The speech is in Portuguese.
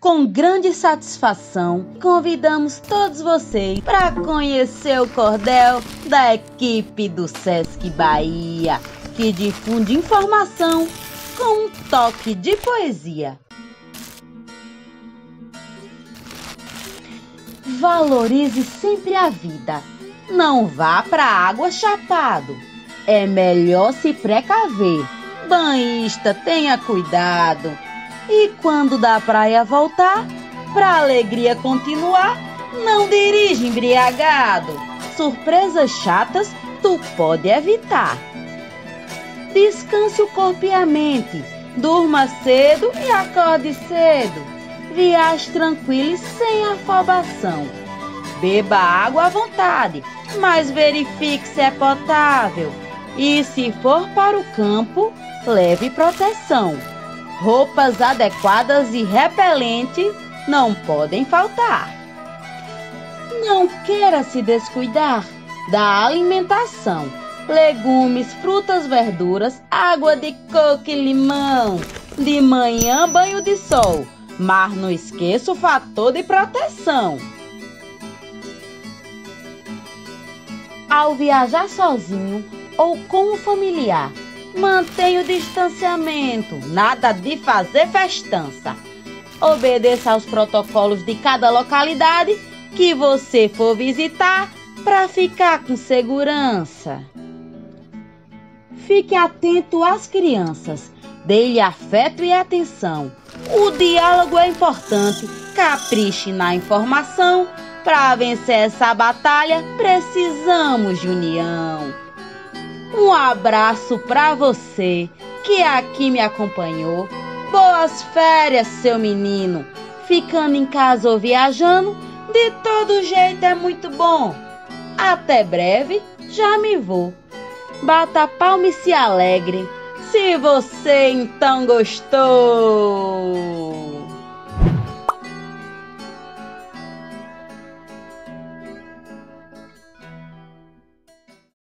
Com grande satisfação, convidamos todos vocês para conhecer o cordel da equipe do Sesc Bahia, que difunde informação com um toque de poesia. Valorize sempre a vida. Não vá para água chapado. É melhor se precaver. Banhista, tenha cuidado. E quando da praia voltar, pra alegria continuar, não dirige embriagado. Surpresas chatas tu pode evitar. Descanse o corpo e a mente. Durma cedo e acorde cedo. Viaje tranquilo e sem afobação. Beba água à vontade, mas verifique se é potável. E se for para o campo, leve proteção. Roupas adequadas e repelentes não podem faltar. Não queira se descuidar da alimentação. Legumes, frutas, verduras, água de coco e limão. De manhã, banho de sol. Mas não esqueça o fator de proteção. Ao viajar sozinho ou com um familiar, Mantenha o distanciamento, nada de fazer festança. Obedeça aos protocolos de cada localidade que você for visitar para ficar com segurança. Fique atento às crianças, dê-lhe afeto e atenção. O diálogo é importante, capriche na informação. Para vencer essa batalha, precisamos de união. Um abraço para você que aqui me acompanhou. Boas férias, seu menino. Ficando em casa ou viajando, de todo jeito é muito bom. Até breve, já me vou. Bata palma e se alegre, se você então gostou.